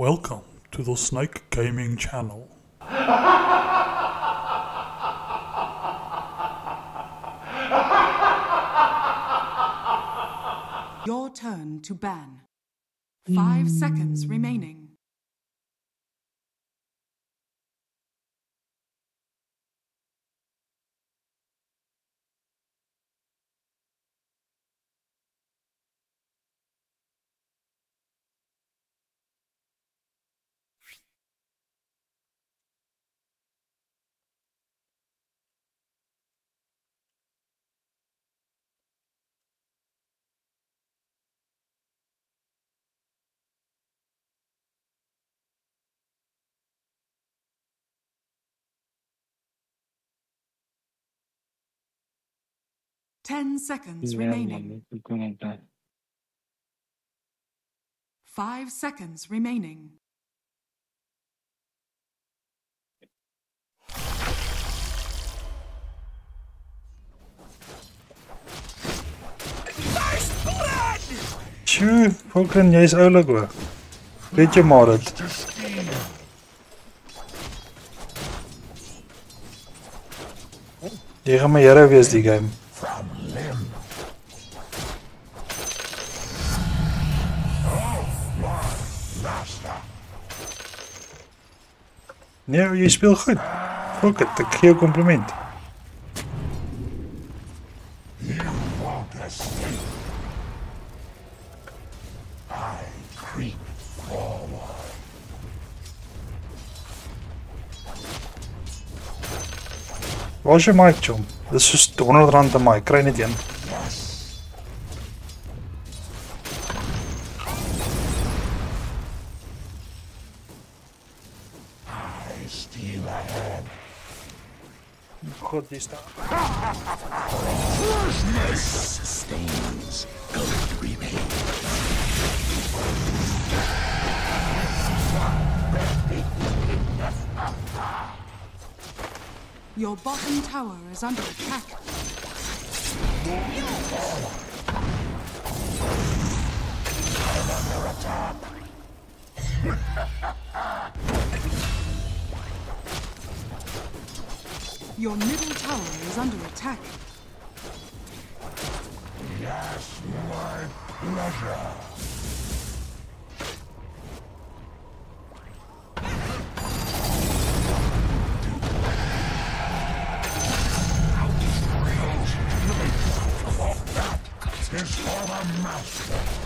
Welcome to the Snake Gaming channel. Your turn to ban. Five seconds remaining. Ten seconds remaining. Five seconds remaining. Sjoe, Falcon, jy's oulik hoor. Weet jy maar dit. Jy gaan my here wees die game. Nee, jy speel goed. Fuck it, ek jou kompliment. Waar is jou mic, chom? Dis soos 100 rand 'n mic, kry net een. Mister. Freshness sustains. Gold remains. Your bottom tower is under attack. I'm under attack. Your middle tower is under attack. Yes, my pleasure. This for the master.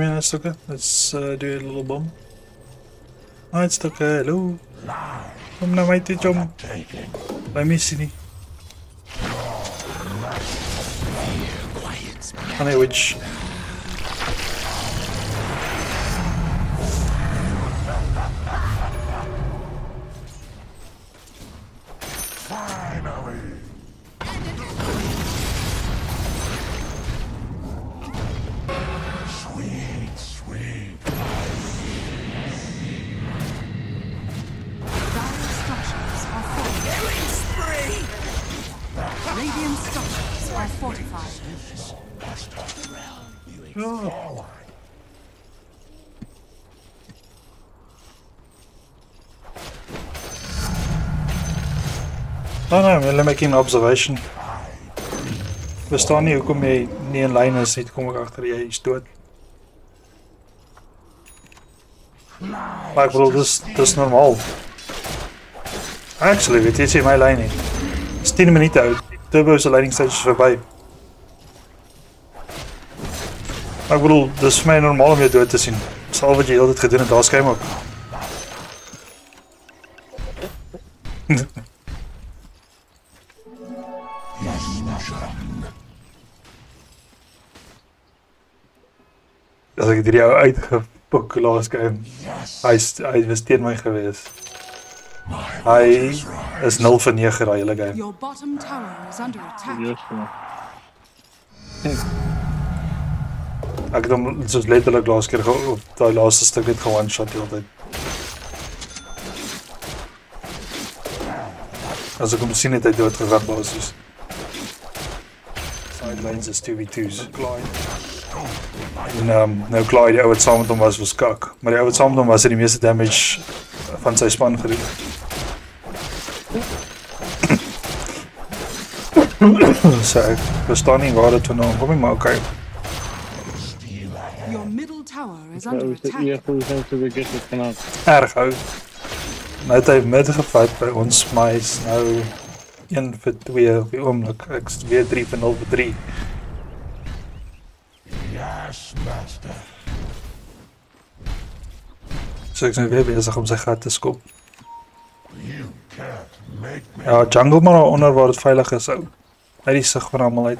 Come here, let's Let's, uh, do a little bomb. Ah, let's talk. Uh, hello. Come na, mighty chum. Let me see. Honey, which? Oh. No, no, we're making an observation. Verstaan nie hoekom jy nie in lyn is nie, kom ek agter jy is dood. Maar ek bedoel, dis dis normaal. Actually, weet jy, sê my lyn nie. Dis 10 minute oud. Turbo se leiding stage is verby. Maar ek bedoel, dis vir my normaal om jou dood te sien. Dis al wat jy altyd gedoen het, daar skyn ook. As ek hierdie ou uitgepik laas game. Hy hy was teen my gewees. Hy is 0 vir 9 daai hele game. Your bottom tower is under attack. Ek het hom soos letterlik laas keer ge- op daai laaste stuk net ge one shot die hele tyd. As ek hom sien het hy dood gegaan basies. Sidelines is 2v2s. En um, nou Clyde, die ou wat saam met hom was, was kak. Maar die ou wat saam met hom was, het die meeste damage van sy span gedoen. so ek verstaan nie waar dit vandaan kom nie, maar okay. Your middle tower is Ja, under attack. hier voor zijn te beginnen het kanaal. Erg ou. Nou het hy midde gevat by ons, maar hy's nou 1 vir 2 op die oomblik. Ek's weer 3 vir 0 vir 3. Yes, master. So ek's nou weer besig om sy gat te skop. Ja, jungle maar onder waar dit veilig is ou. Uit die sig van almal uit.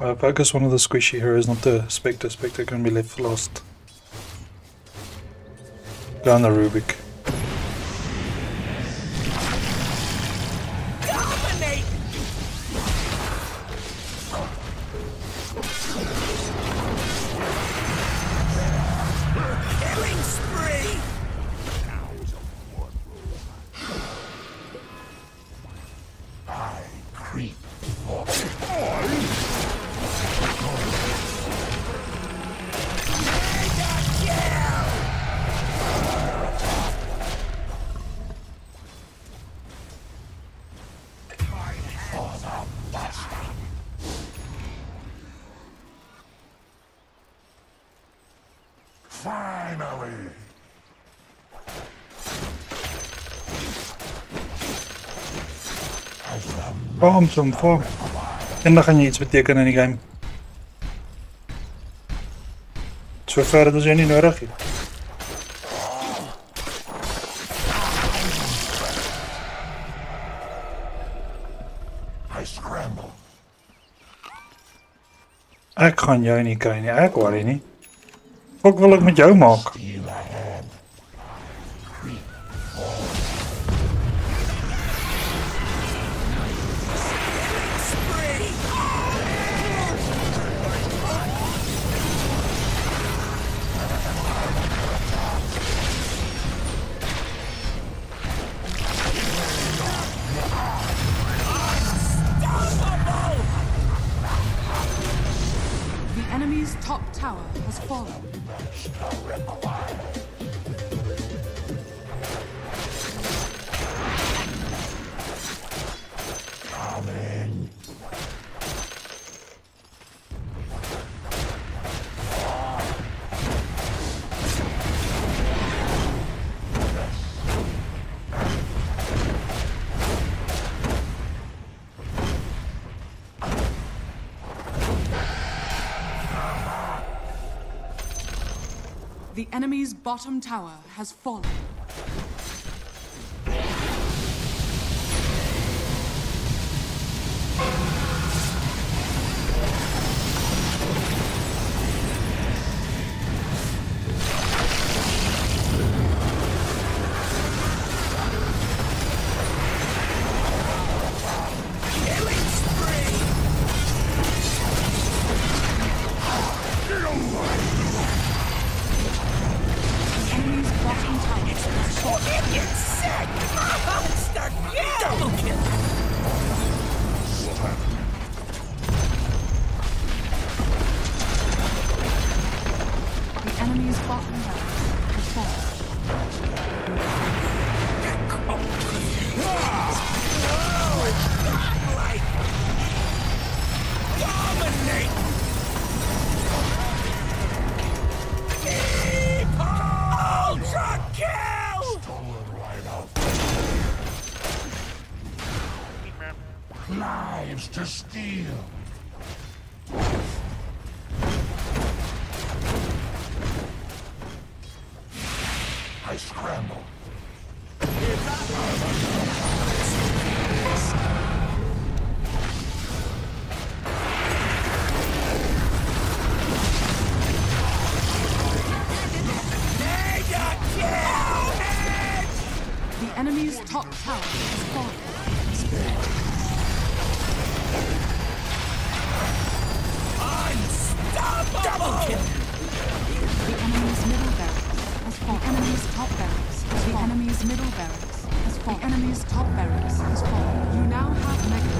Uh, focus one of the squishy heroes, not the Spectre. Spectre can be left lost. Go on the Rubik. Farm some farm. En dan gaan jy iets beteken in die game. So ver dat ons jou nie nodig het. Ek gaan jou nie kry nie. Ek worry nie. Wat wil ek met jou maak? Follow. The enemy's bottom tower has fallen. enemy's bottom left is falling. Oh, it's like... Dominate! Lives to steal. Top tower has fallen. The enemy's middle barracks has fallen. The enemy's top barracks has fallen. The enemy's middle barracks has fallen. The enemy's top barracks has fallen. You now have mega.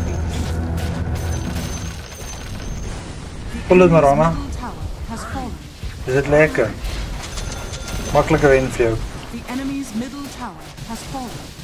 The Pull it, Marana. middle tower has fallen. Is dit lekker? Maklike wen vir jou. The enemy's middle tower has fallen.